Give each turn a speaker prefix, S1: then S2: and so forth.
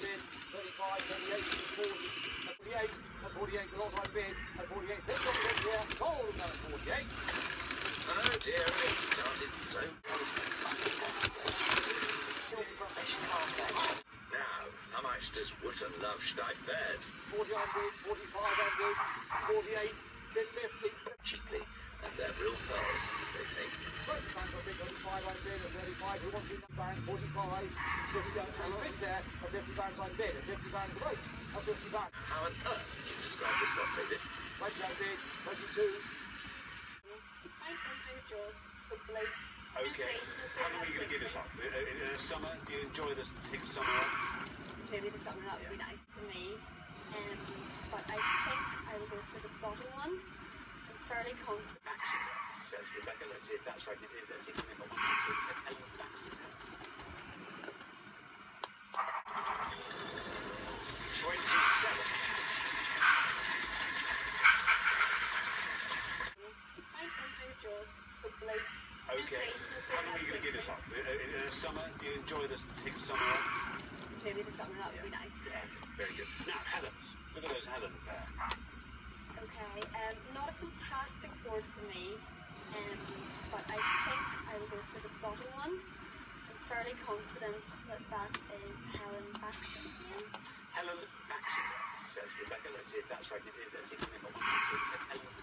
S1: bid, 35, 38, 40, 48, 48, the lot line bid, 48, then got bid here, sold at 48.
S2: Oh dear, it started so. Now, how much does Wootton love Steiff bed?
S1: 40 on bid, 45 on bid, 48, bid 50.
S2: Cheaply, and they're real pearls, they think.
S1: 20 on bid, 35 on bid, at 35, who wants in pounds, 45, 50 pounds, and bids there, at 50 pounds on bid, at 50 pounds quote, at 50 pounds.
S2: How on earth do you describe this lot, David?
S1: 20 on bid, 22,
S3: I sometimes draw the.
S4: Okay. How long are you going to give us up? In, in, in the summer, do you enjoy this take summer off?
S3: Maybe the summer that would be nice for me. Um, but I think I will go for the bottom one. I'm fairly confident.
S4: Baxter, says Rebecca. Let's see if that's right. It is. Let's see if number one, two, three, says Ellen Baxter. 27.
S3: I sometimes draw the bloke.
S4: Okay. How long are you going to give us up? In, in, in the summer, do you enjoy this take summer off?
S3: Maybe the summer that would be nice. Yeah.
S4: Very good. Now, Helens. Look at those Helens there.
S3: Okay. Um, not a fantastic board for me. Um, but I think I will go for the bottom one. I'm fairly confident that that is Helen Baxter again.
S4: Helen Baxter, says Rebecca. Let's see if that's right. It is. Let's see if number one, two, three, says Ellen